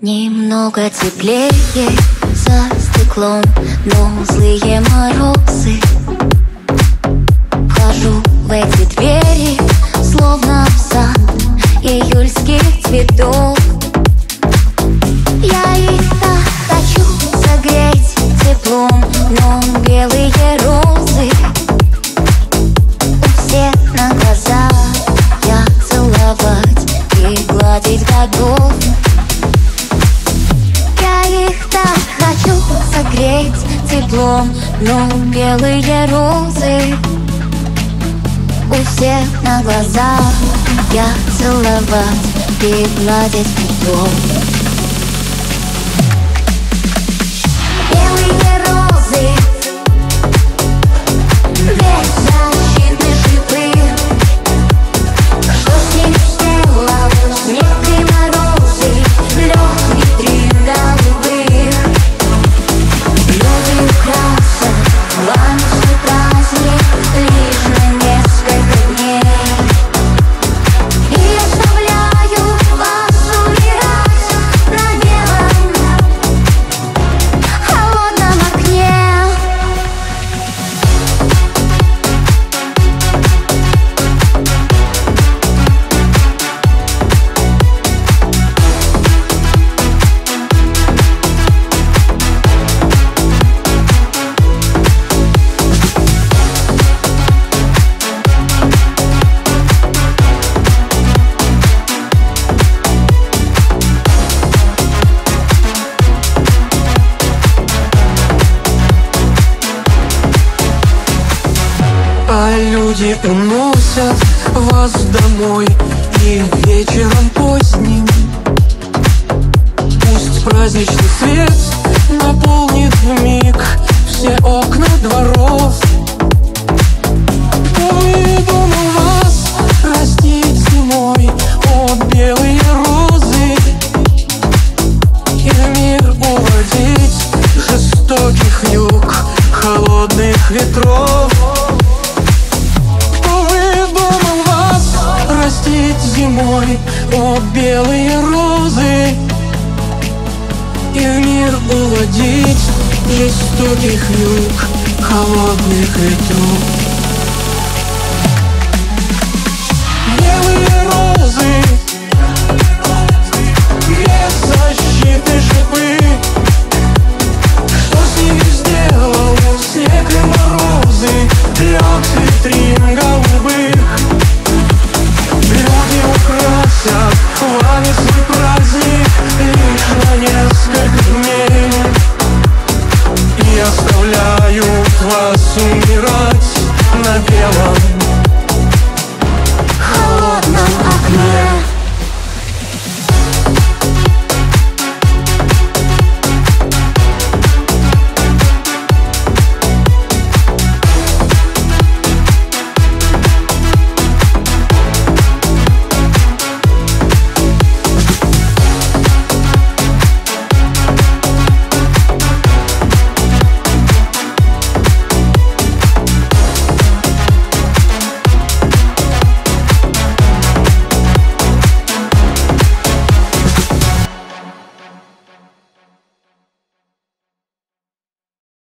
Немного теплее за стеклом, но злые морозы. Вхожу в эти двери, словно в сад июльских цветов. Я их так хочу согреть теплом, но белые розы У всех на глазах. Я целовать и гладить готов теплом Но белые розы у всех на глазах. Я целовать и гладить готов люди уносят вас домой И вечером поздним. Пусть праздничный свет наполнит в миг Все окна дворов. Ой, вас растить зимой О, белые розы. И мир уводить жестоких юг Холодных ветров зимой О, белые розы. И в мир уладить Жестоких юг Холодных ветров Лег витрин голубых feel alone